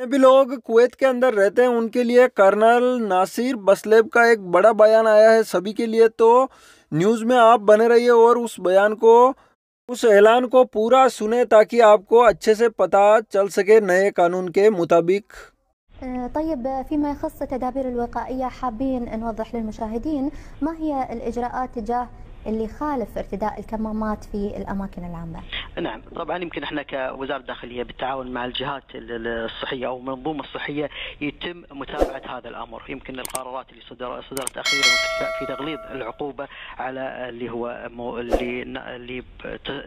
भी लोग कुवैत के अंदर रहते हैं उनके लिए कर्नल नासिर बसलेब का एक बड़ा बयान आया है सभी के लिए तो न्यूज़ में आप बने रहिए और उस बयान को उस ऐलान को पूरा सुने ताकि आपको अच्छे से पता चल सके नए कानून के मुताबिक طيب فيما يخص التدابير الوقائية حابين نوضح للمشاهدين ما هي الإجراءات تجاه اللي خالف ارتداء الكمامات في الاماكن العامه. نعم، طبعا يمكن إحنا كوزارة الداخلية بالتعاون مع الجهات الصحية أو المنظومة الصحية يتم متابعة هذا الأمر، يمكن القرارات اللي صدرت أخيرا في تغليظ العقوبة على اللي هو اللي اللي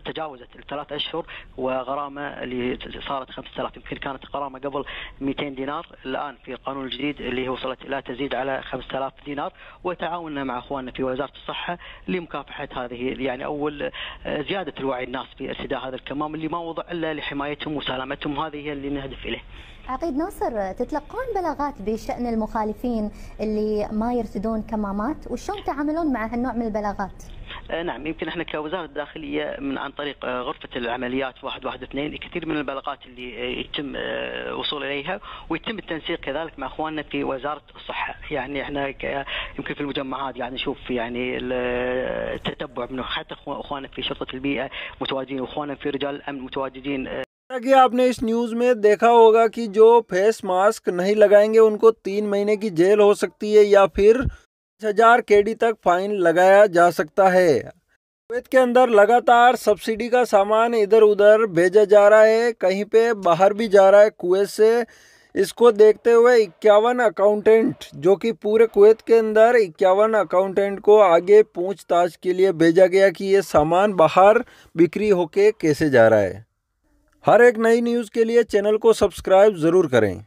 تجاوزت الثلاث أشهر وغرامة اللي صارت 5000 يمكن كانت غرامة قبل 200 دينار، الآن في القانون الجديد اللي وصلت لا تزيد على 5000 دينار. وتعاوننا مع أخواننا في وزارة الصحة لمكافحة مكافحه هذه يعني أول زيادة الوعي الناس في ارتداء هذا الكمام اللي ما وضع إلا لحمايتهم وسلامتهم هذه هي اللي نهدف إليه. عقيد ناصر تتلقون بلاغات بشأن المخالفين اللي ما يرتدون كمامات وشلون تعاملون مع هالنوع من البلاغات؟ آه، نعم يمكن احنا كوزاره الداخليه من عن طريق آه، غرفه العمليات 112 كثير من البلاغات اللي يتم الوصول اليها ويتم التنسيق كذلك مع اخواننا في وزاره الصحه، يعني احنا يمكن في المجمعات يعني نشوف يعني التتبع من حتى اخواننا في شرطه البيئه متواجدين واخواننا في رجال الامن متواجدين कि आपने इस न्यूज़ में देखा होगा कि जो फेस मास्क नहीं लगाएंगे उनको तीन महीने की जेल हो सकती है या फिर हज़ार केडी तक फाइन लगाया जा सकता है। कुवैत के अंदर लगातार सब्सिडी का सामान इधर उधर भेजा जा रहा है, कहीं पे बाहर भी जा रहा है कुवैत से। इसको देखते हुए इक्यावन अकाउंटेंट, जो कि पूरे कुवैत के अंदर इक्यावन अकाउंटेंट को आगे पूछताछ के लिए भेजा गया कि ये सामान बाहर बिक्री होके कैसे जा रहा है। हर एक नई न्यूज़ के लिए चैनल को सब्सक्राइब ज़रूर करें।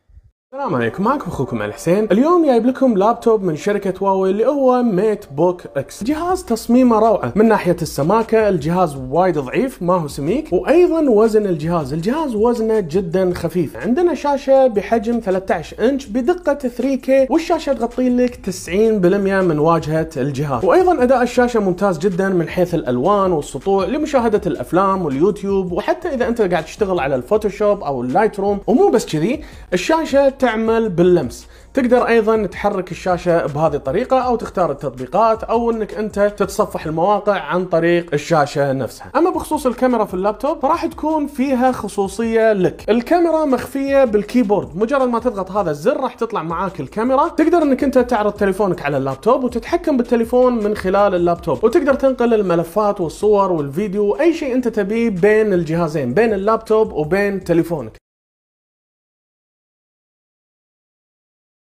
السلام عليكم معكم أخوكم الحسين. اليوم جايب لكم لابتوب من شركة هواوي اللي هو MateBook X جهاز تصميمه روعة. من ناحية السماكة الجهاز وايد ضعيف ما هو سميك. وأيضا وزن الجهاز. الجهاز وزنه جدا خفيف. عندنا شاشة بحجم 13 إنش بدقة 3K والشاشة تغطي لك 90% من واجهة الجهاز. وأيضا أداء الشاشة ممتاز جدا من حيث الألوان والسطوع لمشاهدة الأفلام واليوتيوب وحتى إذا أنت قاعد تشتغل على الفوتوشوب أو ال Lightroom ومو بس كذي الشاشة تعمل باللمس. تقدر أيضا تحرك الشاشة بهذه الطريقة أو تختار التطبيقات أو أنك أنت تتصفح المواقع عن طريق الشاشة نفسها. أما بخصوص الكاميرا في اللابتوب فراح تكون فيها خصوصية لك. الكاميرا مخفية بال keyboard. مجرد ما تضغط هذا الزر راح تطلع معاك الكاميرا. تقدر أنك أنت تعرض تليفونك على اللابتوب وتتحكم بالتليفون من خلال اللابتوب. وتقدر تنقل الملفات والصور والفيديو واي شيء أنت تبيه بين الجهازين بين اللابتوب وبين تليفونك.